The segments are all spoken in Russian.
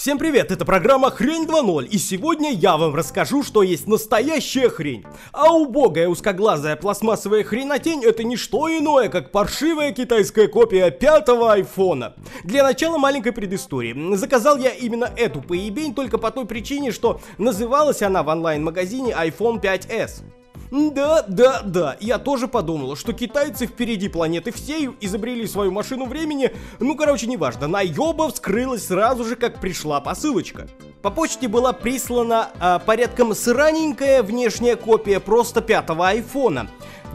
Всем привет, это программа Хрень 2.0, и сегодня я вам расскажу, что есть настоящая хрень. А убогая узкоглазая пластмассовая хренотень это не что иное, как паршивая китайская копия пятого айфона. Для начала маленькой предыстории. Заказал я именно эту поебень только по той причине, что называлась она в онлайн-магазине iPhone 5s. Да, да, да, я тоже подумал, что китайцы впереди планеты всей изобрели свою машину времени, ну короче, неважно, наеба вскрылась сразу же, как пришла посылочка. По почте была прислана а, порядком сраненькая внешняя копия просто пятого айфона.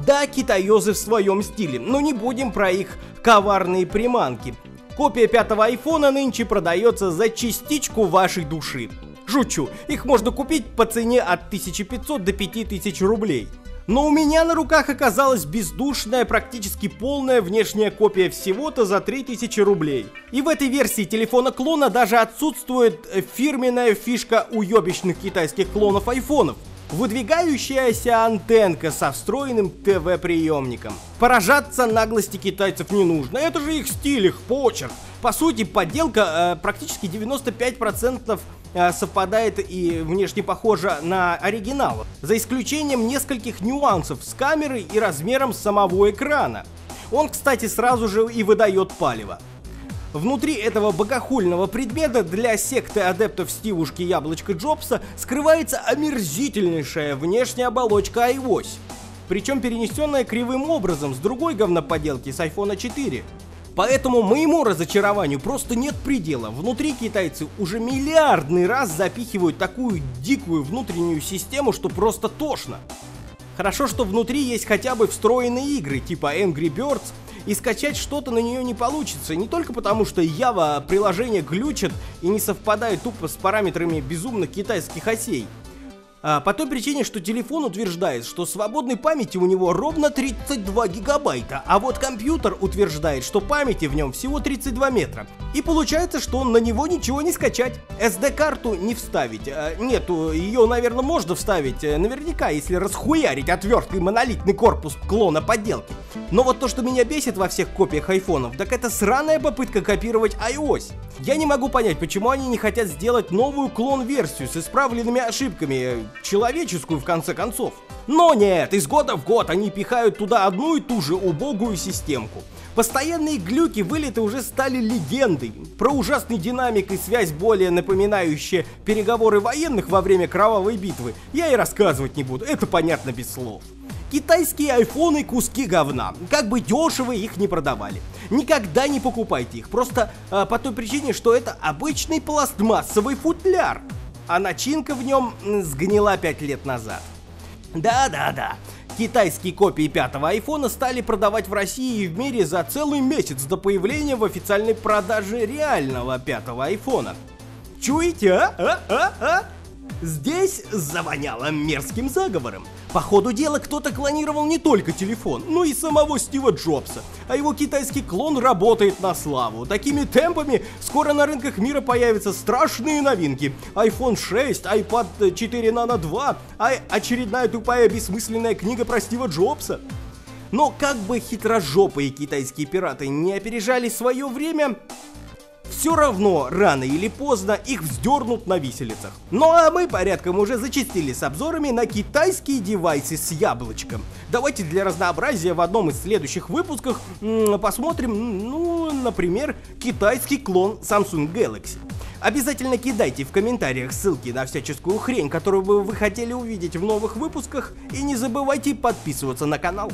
Да, китаёзы в своем стиле, но не будем про их коварные приманки. Копия пятого айфона нынче продается за частичку вашей души. Шучу, их можно купить по цене от 1500 до 5000 рублей. Но у меня на руках оказалась бездушная, практически полная внешняя копия всего-то за 3000 рублей. И в этой версии телефона клона даже отсутствует фирменная фишка уебищных китайских клонов айфонов. Выдвигающаяся антенка со встроенным ТВ-приемником. Поражаться наглости китайцев не нужно, это же их стиль, их почерк. По сути, подделка э, практически 95% Э, совпадает и внешне похоже на оригинал, за исключением нескольких нюансов с камерой и размером самого экрана. Он, кстати, сразу же и выдает палево. Внутри этого богохульного предмета для секты адептов Стивушки Яблочка Джобса скрывается омерзительнейшая внешняя оболочка iOS. Причем перенесенная кривым образом с другой говноподелки с iPhone 4. Поэтому моему разочарованию просто нет предела. Внутри китайцы уже миллиардный раз запихивают такую дикую внутреннюю систему, что просто тошно. Хорошо, что внутри есть хотя бы встроенные игры, типа Angry Birds, и скачать что-то на нее не получится, не только потому, что Java приложение глючит и не совпадает тупо с параметрами безумных китайских осей, а, по той причине, что телефон утверждает, что свободной памяти у него ровно 32 гигабайта, а вот компьютер утверждает, что памяти в нем всего 32 метра. И получается, что на него ничего не скачать. SD-карту не вставить. А, нету, ее, наверное, можно вставить э, наверняка, если расхуярить отверткой монолитный корпус клона подделки. Но вот то, что меня бесит во всех копиях айфонов, так это сраная попытка копировать iOS. Я не могу понять, почему они не хотят сделать новую клон-версию с исправленными ошибками, человеческую в конце концов. Но нет, из года в год они пихают туда одну и ту же убогую системку. Постоянные глюки вылеты уже стали легендой. Про ужасный динамик и связь более напоминающие переговоры военных во время кровавой битвы я и рассказывать не буду, это понятно без слов. Китайские айфоны куски говна. Как бы дешево их не продавали. Никогда не покупайте их. Просто э, по той причине, что это обычный пластмассовый футляр. А начинка в нем сгнила 5 лет назад. Да-да-да. Китайские копии пятого айфона стали продавать в России и в мире за целый месяц до появления в официальной продаже реального пятого айфона. Чуете, а? А? А? А? Здесь завоняло мерзким заговором. По ходу дела кто-то клонировал не только телефон, но и самого Стива Джобса, а его китайский клон работает на славу. Такими темпами скоро на рынках мира появятся страшные новинки. iPhone 6, iPad 4 Nano 2, а очередная тупая бессмысленная книга про Стива Джобса. Но как бы хитрожопые китайские пираты не опережали свое время, все равно рано или поздно их вздернут на виселицах. Ну а мы порядком уже зачастили с обзорами на китайские девайсы с яблочком. Давайте для разнообразия в одном из следующих выпусков посмотрим, ну, например, китайский клон Samsung Galaxy. Обязательно кидайте в комментариях ссылки на всяческую хрень, которую бы вы хотели увидеть в новых выпусках, и не забывайте подписываться на канал.